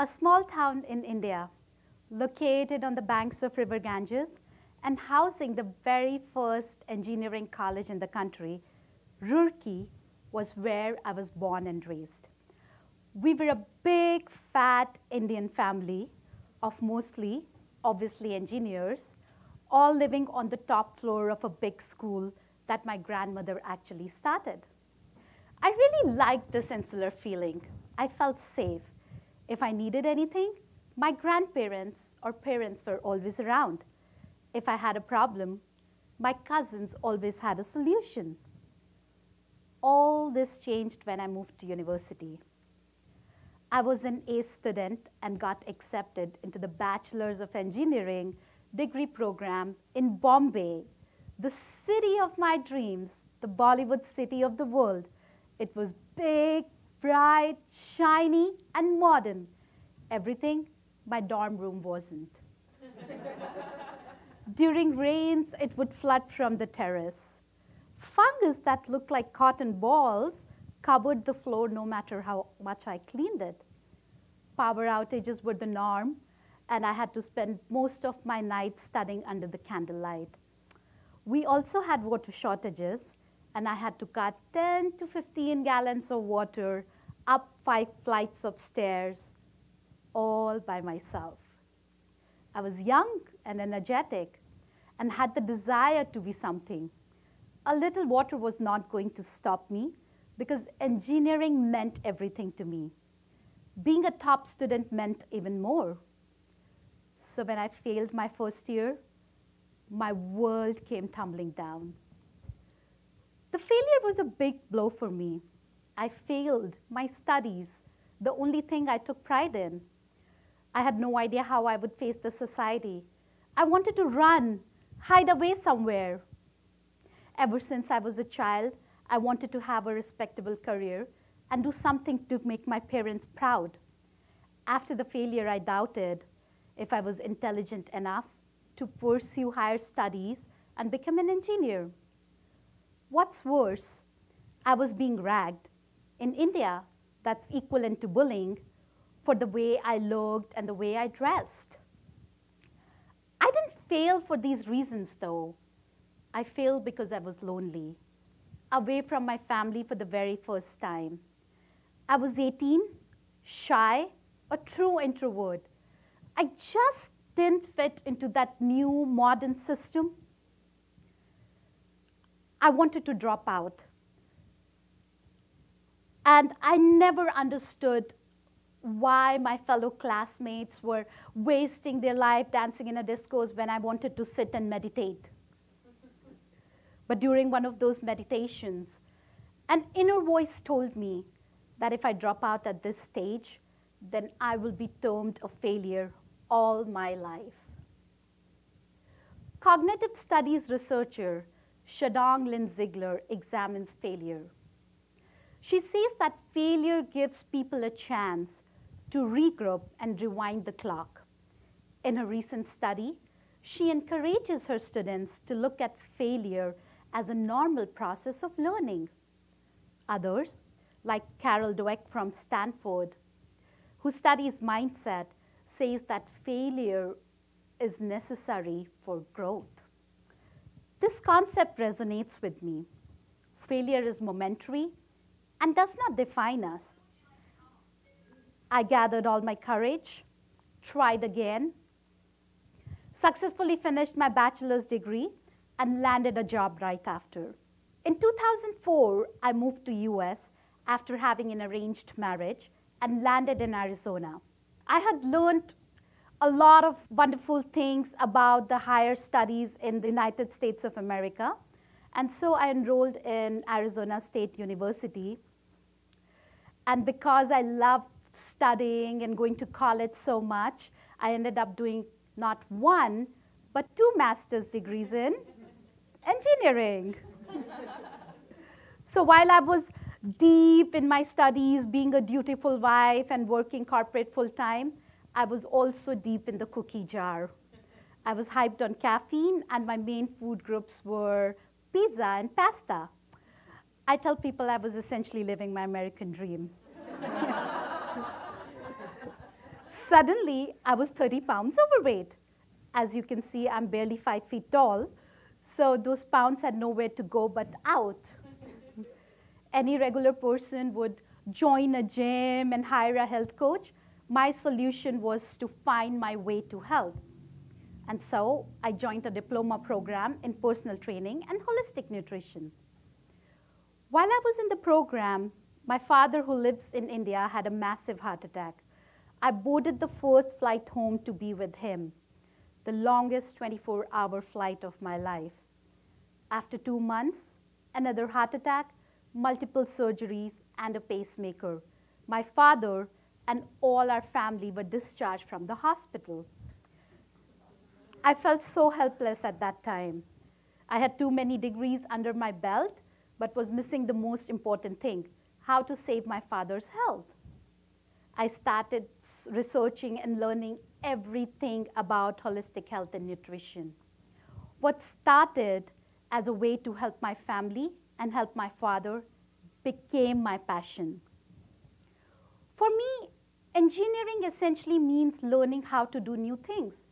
A small town in India, located on the banks of River Ganges and housing the very first engineering college in the country, Roorkee was where I was born and raised. We were a big, fat Indian family of mostly, obviously, engineers, all living on the top floor of a big school that my grandmother actually started. I really liked this insular feeling. I felt safe. If I needed anything, my grandparents or parents were always around. If I had a problem, my cousins always had a solution. All this changed when I moved to university. I was an A student and got accepted into the Bachelor's of Engineering degree program in Bombay, the city of my dreams, the Bollywood city of the world. It was big, bright, shiny, and modern. Everything my dorm room wasn't. During rains, it would flood from the terrace. Fungus that looked like cotton balls covered the floor no matter how much I cleaned it. Power outages were the norm, and I had to spend most of my nights studying under the candlelight. We also had water shortages, and I had to cut 10 to 15 gallons of water up five flights of stairs all by myself. I was young and energetic and had the desire to be something. A little water was not going to stop me because engineering meant everything to me. Being a top student meant even more. So when I failed my first year, my world came tumbling down. Failure was a big blow for me. I failed my studies, the only thing I took pride in. I had no idea how I would face the society. I wanted to run, hide away somewhere. Ever since I was a child, I wanted to have a respectable career and do something to make my parents proud. After the failure, I doubted if I was intelligent enough to pursue higher studies and become an engineer. What's worse, I was being ragged. In India, that's equivalent to bullying for the way I looked and the way I dressed. I didn't fail for these reasons, though. I failed because I was lonely, away from my family for the very first time. I was 18, shy, a true introvert. I just didn't fit into that new modern system. I wanted to drop out. And I never understood why my fellow classmates were wasting their life dancing in a discos when I wanted to sit and meditate. but during one of those meditations, an inner voice told me that if I drop out at this stage, then I will be termed a failure all my life. Cognitive studies researcher Xiaodong Lin-Siegler examines failure. She says that failure gives people a chance to regroup and rewind the clock. In a recent study, she encourages her students to look at failure as a normal process of learning. Others, like Carol Dweck from Stanford, who studies mindset, says that failure is necessary for growth. This concept resonates with me. Failure is momentary and does not define us. I gathered all my courage, tried again, successfully finished my bachelor's degree, and landed a job right after. In 2004, I moved to US after having an arranged marriage and landed in Arizona. I had learned a lot of wonderful things about the higher studies in the United States of America. And so I enrolled in Arizona State University. And because I loved studying and going to college so much, I ended up doing not one, but two master's degrees in engineering. so while I was deep in my studies, being a dutiful wife and working corporate full time, I was also deep in the cookie jar. I was hyped on caffeine, and my main food groups were pizza and pasta. I tell people I was essentially living my American dream. Suddenly, I was 30 pounds overweight. As you can see, I'm barely five feet tall, so those pounds had nowhere to go but out. Any regular person would join a gym and hire a health coach. My solution was to find my way to health. And so I joined a diploma program in personal training and holistic nutrition. While I was in the program, my father, who lives in India, had a massive heart attack. I boarded the first flight home to be with him, the longest 24 hour flight of my life. After two months, another heart attack, multiple surgeries, and a pacemaker. My father and all our family were discharged from the hospital. I felt so helpless at that time. I had too many degrees under my belt, but was missing the most important thing how to save my father's health. I started researching and learning everything about holistic health and nutrition. What started as a way to help my family and help my father became my passion. For me, engineering essentially means learning how to do new things.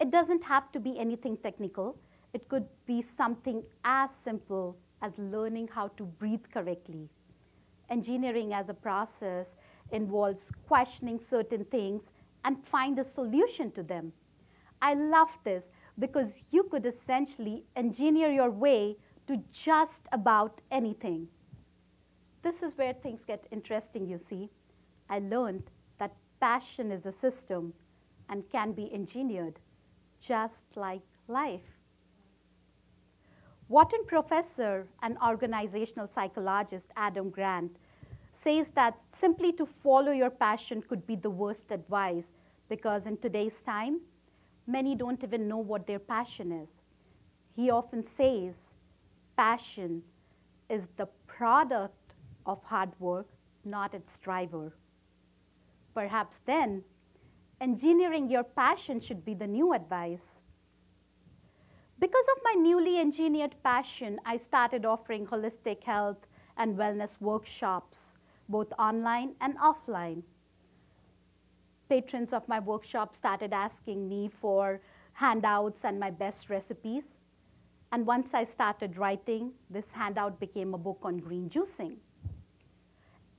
It doesn't have to be anything technical. It could be something as simple as learning how to breathe correctly. Engineering as a process involves questioning certain things and find a solution to them. I love this because you could essentially engineer your way to just about anything. This is where things get interesting, you see. I learned that passion is a system and can be engineered, just like life. Wharton professor and organizational psychologist Adam Grant says that simply to follow your passion could be the worst advice because in today's time, many don't even know what their passion is. He often says passion is the product of hard work, not its driver. Perhaps then, engineering your passion should be the new advice. Because of my newly engineered passion, I started offering holistic health and wellness workshops, both online and offline. Patrons of my workshop started asking me for handouts and my best recipes. And once I started writing, this handout became a book on green juicing.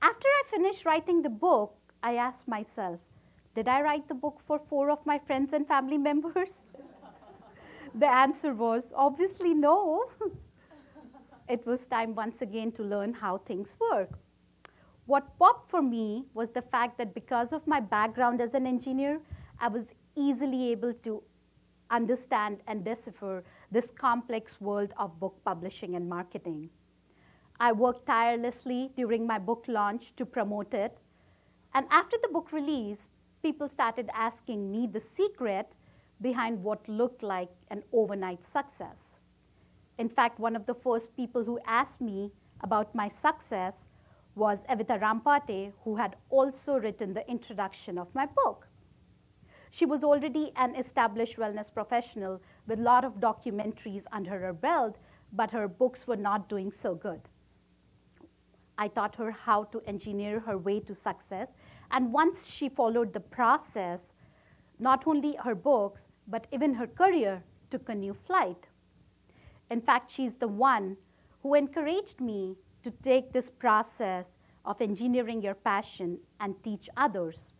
After I finished writing the book, I asked myself, did I write the book for four of my friends and family members? the answer was obviously no. it was time once again to learn how things work. What popped for me was the fact that because of my background as an engineer, I was easily able to understand and decipher this complex world of book publishing and marketing. I worked tirelessly during my book launch to promote it. And after the book release, people started asking me the secret behind what looked like an overnight success. In fact, one of the first people who asked me about my success was Evita Rampate, who had also written the introduction of my book. She was already an established wellness professional with a lot of documentaries under her belt, but her books were not doing so good. I taught her how to engineer her way to success, and once she followed the process, not only her books, but even her career took a new flight. In fact, she's the one who encouraged me to take this process of engineering your passion and teach others.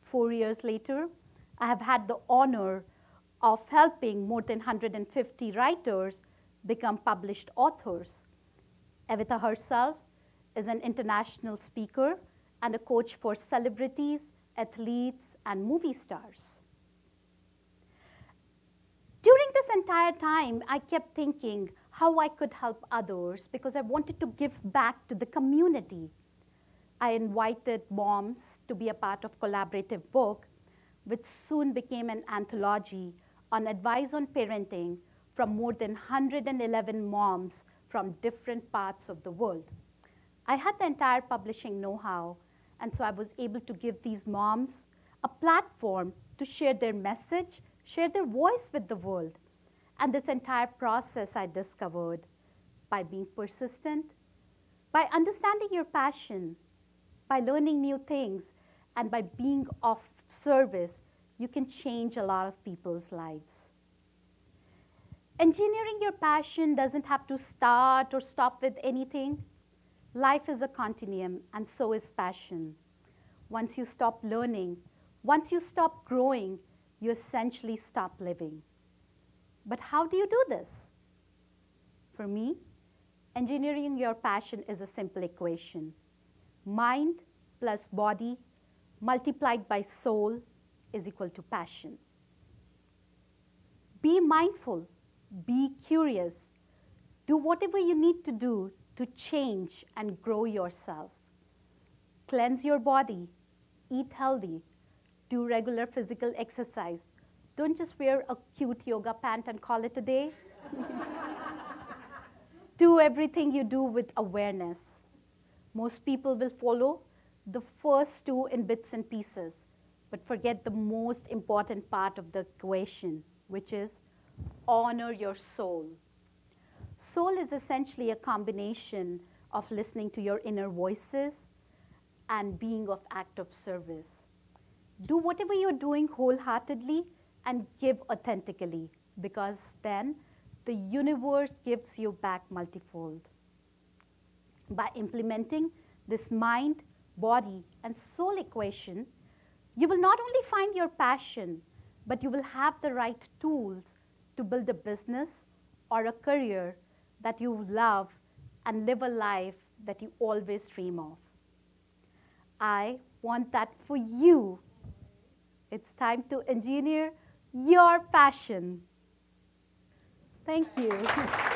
Four years later, I have had the honor of helping more than 150 writers become published authors. Evita herself is an international speaker and a coach for celebrities athletes, and movie stars. During this entire time, I kept thinking how I could help others because I wanted to give back to the community. I invited moms to be a part of collaborative book, which soon became an anthology on advice on parenting from more than 111 moms from different parts of the world. I had the entire publishing know-how and so I was able to give these moms a platform to share their message, share their voice with the world. And this entire process I discovered by being persistent, By understanding your passion, by learning new things, and by being of service, you can change a lot of people's lives. Engineering your passion doesn't have to start or stop with anything. Life is a continuum, and so is passion. Once you stop learning, once you stop growing, you essentially stop living. But how do you do this? For me, engineering your passion is a simple equation. Mind plus body multiplied by soul is equal to passion. Be mindful, be curious, do whatever you need to do to change and grow yourself. Cleanse your body, eat healthy, do regular physical exercise. Don't just wear a cute yoga pant and call it a day. do everything you do with awareness. Most people will follow the first two in bits and pieces, but forget the most important part of the equation, which is honor your soul. Soul is essentially a combination of listening to your inner voices and being of act of service. Do whatever you're doing wholeheartedly and give authentically, because then the universe gives you back multifold. By implementing this mind, body, and soul equation, you will not only find your passion, but you will have the right tools to build a business or a career that you love and live a life that you always dream of. I want that for you. It's time to engineer your passion. Thank you.